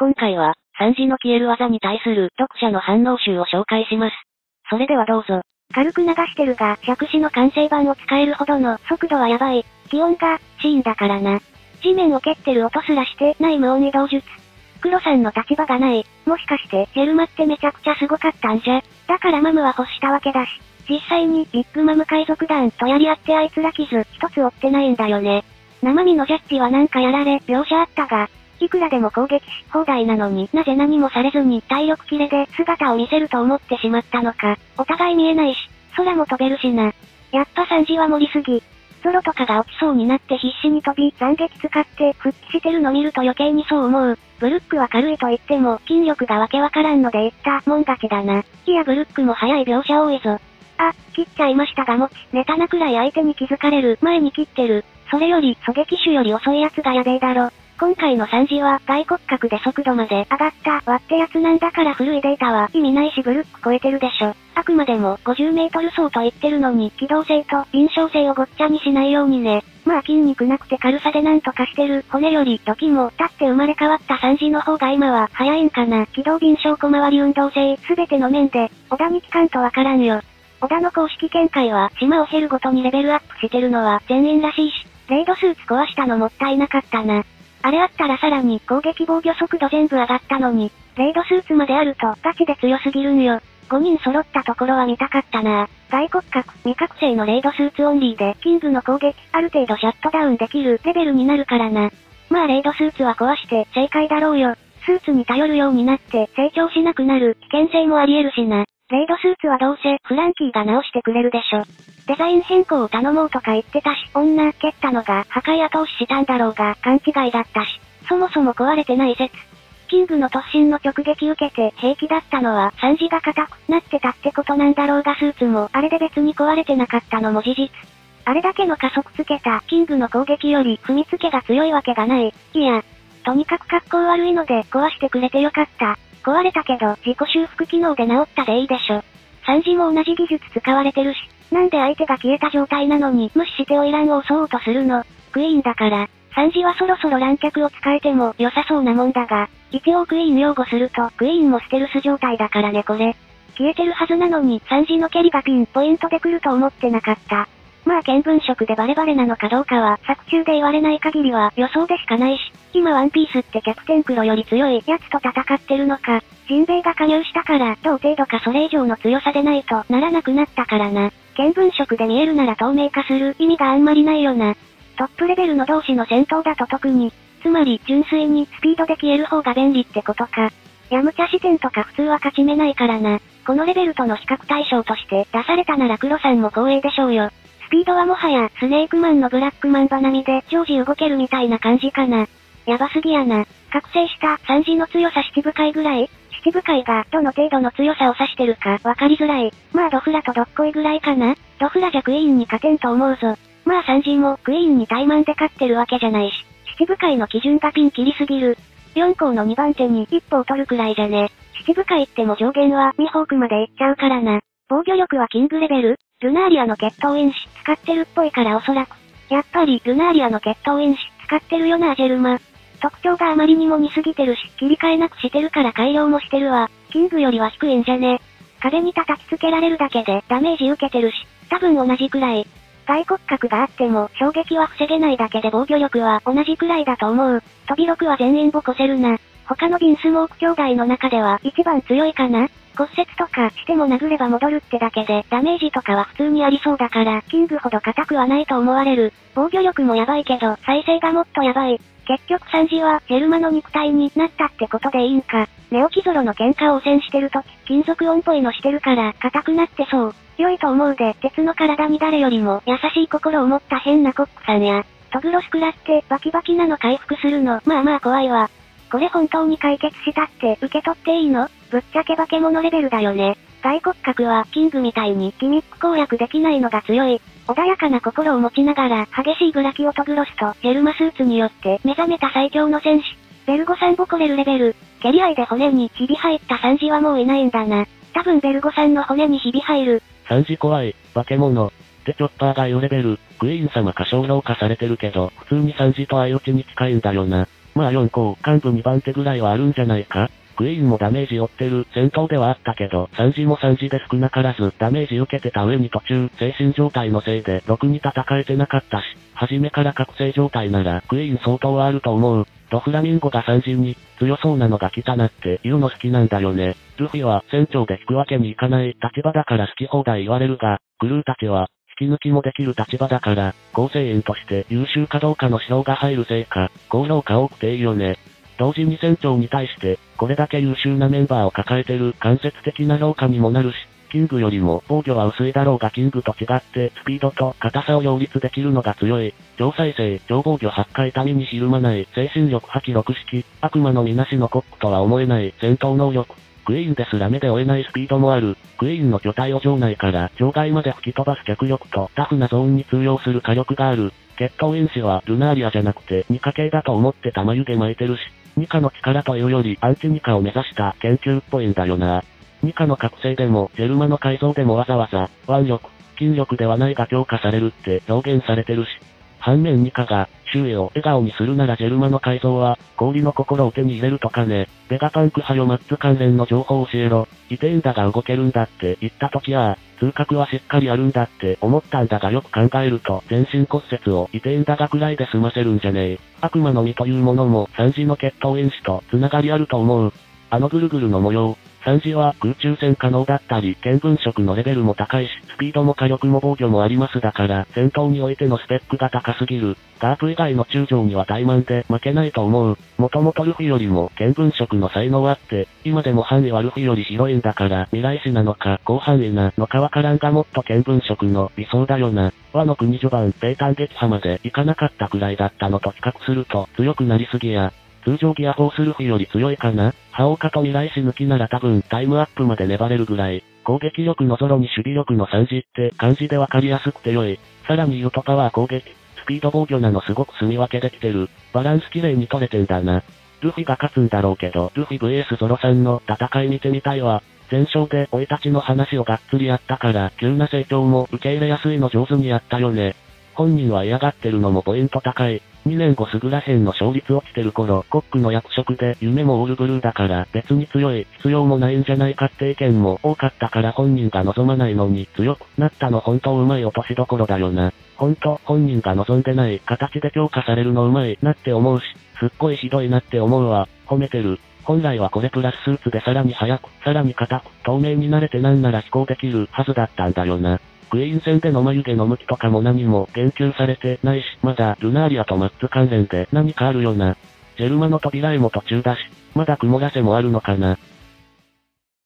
今回は、3時の消える技に対する読者の反応集を紹介します。それではどうぞ。軽く流してるが、百死の完成版を使えるほどの速度はやばい。気温が、シーンだからな。地面を蹴ってる音すらしてない無音移動術。黒さんの立場がない。もしかして、ヘルマってめちゃくちゃすごかったんじゃ？だからマムは欲したわけだし。実際にビッグマム海賊団とやり合ってあいつら傷一つ負ってないんだよね。生身のジャッジはなんかやられ、描写あったが、いくらでも攻撃し放題なのになぜ何もされずに体力切れで姿を見せると思ってしまったのか。お互い見えないし、空も飛べるしな。やっぱ3時は盛りすぎ。ゾロとかが落ちそうになって必死に飛び、斬撃使って復帰してるの見ると余計にそう思う。ブルックは軽いと言っても筋力がわけわからんので言ったもん勝ちだな。いやブルックも早い描写多いぞ。あ、切っちゃいましたがもち、ネタなくらい相手に気づかれる前に切ってる。それより狙撃手より遅い奴がやべえだろ。今回の3次は外骨格で速度まで上がったわってやつなんだから古いデータは意味ないしブルック超えてるでしょ。あくまでも50メートル走と言ってるのに機動性と敏捷性をごっちゃにしないようにね。まあ筋肉なくて軽さでなんとかしてる骨より時も経って生まれ変わった3次の方が今は早いんかな。機動敏捷小回り運動性すべての面で小田に聞かんとわからんよ。小田の公式見解は島を減るごとにレベルアップしてるのは全員らしいし、レイドスーツ壊したのもったいなかったな。あれあったらさらに攻撃防御速度全部上がったのに、レイドスーツまであるとガチで強すぎるんよ。5人揃ったところは見たかったな外骨格、未覚醒のレイドスーツオンリーで、キングの攻撃、ある程度シャットダウンできるレベルになるからな。まあレイドスーツは壊して正解だろうよ。スーツに頼るようになって成長しなくなる危険性もあり得るしな。レイドスーツはどうせフランキーが直してくれるでしょ。デザイン変更を頼もうとか言ってたし、女蹴ったのが破壊後押ししたんだろうが勘違いだったし、そもそも壊れてない説。キングの突進の直撃受けて平気だったのは3時が硬くなってたってことなんだろうがスーツもあれで別に壊れてなかったのも事実。あれだけの加速つけたキングの攻撃より踏みつけが強いわけがない。いや、とにかく格好悪いので壊してくれてよかった。壊れたけど自己修復機能で治ったでいいでしょ。3時も同じ技術使われてるし、なんで相手が消えた状態なのに無視してオイランを襲おうとするのクイーンだから、3時はそろそろ乱脚を使えても良さそうなもんだが、一応クイーン擁護するとクイーンもステルス状態だからねこれ。消えてるはずなのに3時の蹴りがピンポイントで来ると思ってなかった。まあ見聞色でバレバレなのかどうかは作中で言われない限りは予想でしかないし、今ワンピースってキャプテンクロより強い奴と戦ってるのか、ジンベイが加入したから同程度かそれ以上の強さでないとならなくなったからな。見聞色で見えるなら透明化する意味があんまりないよな。トップレベルの同士の戦闘だと特に、つまり純粋にスピードで消える方が便利ってことか。ヤムチャ視点とか普通は勝ち目ないからな。このレベルとの比較対象として出されたなら黒さんも光栄でしょうよ。スピードはもはやスネークマンのブラックマンバ並みで常時動けるみたいな感じかな。やばすぎやな。覚醒した3時の強さ七部会ぐらい？七部会がどの程度の強さを指してるかわかりづらい。まあドフラとどっこいぐらいかなドフラじゃクイーンに勝てんと思うぞ。まあ3時もクイーンに怠慢で勝ってるわけじゃないし、七部会の基準がピン切りすぎる。4校の2番手に一歩を取るくらいじゃね。七部会っても上限はミホークまで行っちゃうからな。防御力はキングレベルルナーリアの決闘因子使ってるっぽいからおそらく。やっぱりルナーリアの決闘因子使ってるよなアジェルマ。特徴があまりにも似すぎてるし、切り替えなくしてるから改良もしてるわ。キングよりは低いんじゃね。壁に叩きつけられるだけでダメージ受けてるし、多分同じくらい。外骨格があっても衝撃は防げないだけで防御力は同じくらいだと思う。飛び6は全員ボコせるな。他のビンスモーク兄弟の中では一番強いかな骨折とかしても殴れば戻るってだけでダメージとかは普通にありそうだからキングほど硬くはないと思われる。防御力もやばいけど再生がもっとやばい。結局サンジはジェルマの肉体になったってことでいいんか。ネオキゾロの喧嘩を汚染してるとき、金属音っぽいのしてるから硬くなってそう。良いと思うで、鉄の体に誰よりも優しい心を持った変なコックさんや、トグロスクラってバキバキなの回復するの、まあまあ怖いわ。これ本当に解決したって受け取っていいの？ぶっちゃけ化け物レベルだよね。外骨格はキングみたいにギミック攻略できないのが強い。穏やかな心を持ちながら激しいグラキオトグロスとジェルマスーツによって目覚めた最強の戦士。ベルゴさんボコレルレベル。蹴り合いで骨にひび入ったサンジはもういないんだな。多分ベルゴさんの骨にひび入る。サンジ怖い、化け物。でチョッパーが4レベル、クイーン様か小老化されてるけど、普通にサンジと相打ちに近いんだよな。まあ4校、幹部2番手ぐらいはあるんじゃないかクイーンもダメージ負ってる戦闘ではあったけど、3時も3時で少なからずダメージ受けてた上に途中、精神状態のせいで、ろくに戦えてなかったし、初めから覚醒状態なら、クイーン相当はあると思う。ドフラミンゴが3時に、強そうなのが来たなって言うの好きなんだよね。ルフィは船長で引くわけにいかない立場だから好き放題言われるが、クルーたちは、き抜きもできる立場だから、構成員として優秀かどうかの指導が入るせいか、高評価多くていいよね。同時に船長に対して、これだけ優秀なメンバーを抱えてる間接的な評価にもなるし、キングよりも防御は薄いだろうがキングと違ってスピードと硬さを両立できるのが強い。超再生、超防御8回痛みにひるまない精神力破棄6式、悪魔のみなしのコップとは思えない戦闘能力。クイーンですら目で追えないスピードもある。クイーンの巨体を場内から場外まで吹き飛ばす脚力とタフなゾーンに通用する火力がある。血統因子はルナーリアじゃなくてニカ系だと思って玉湯で巻いてるし、ニカの力というよりアンチニカを目指した研究っぽいんだよな。ニカの覚醒でも、ジェルマの改造でもわざわざ、腕力、筋力ではないが強化されるって表現されてるし。反面ニカが、周囲を笑顔にするならジェルマの改造は、氷の心を手に入れるとかね。ベガパンクハヨマッツ関連の情報を教えろ。いてんだが動けるんだって言った時は、通覚はしっかりあるんだって思ったんだがよく考えると、全身骨折をいてんだがくらいで済ませるんじゃねえ。悪魔の実というものも、三次の血統因子と繋がりあると思う。あのぐるぐるの模様、3時は空中戦可能だったり、見聞色のレベルも高いし、スピードも火力も防御もありますだから、戦闘においてのスペックが高すぎる。ガープ以外の中将には怠慢で負けないと思う。もともとルフィよりも見聞色の才能あって、今でも範囲はルフィより広いんだから、未来史なのか、広範囲なのかわからんがもっと見聞色の理想だよな。和の国序盤、ペータン撃破まで行かなかったくらいだったのと比較すると、強くなりすぎや。通常ギアフォースルフィより強いかな？ハオカと未来死抜きなら多分タイムアップまで粘れるぐらい。攻撃力のゾロに守備力の3時って漢字でわかりやすくて良い。さらに言うとパワー攻撃、スピード防御なのすごく住み分けできてる。バランス綺麗に取れてんだな。ルフィが勝つんだろうけど、ルフィ VS ゾロさんの戦い見てみたいわ。前哨で追いたちの話をがっつりやったから、急な成長も受け入れやすいの上手にやったよね。本人は嫌がってるのもポイント高い。2年後すぐらへんの勝率落ちてる頃、コックの役職で夢もオールブルーだから別に強い、必要もないんじゃないかって意見も多かったから本人が望まないのに強くなったの本当うまい落としどころだよな。ほんと、本人が望んでない形で強化されるのうまいなって思うし、すっごいひどいなって思うわ。褒めてる。本来はこれプラススーツでさらに速く、さらに硬く、透明になれてなんなら飛行できるはずだったんだよな。クイーン戦での眉毛の向きとかも何も言及されてないし、まだルナーリアとマッツ関連で何かあるよな。ジェルマの扉絵も途中だし、まだ曇らせもあるのかな。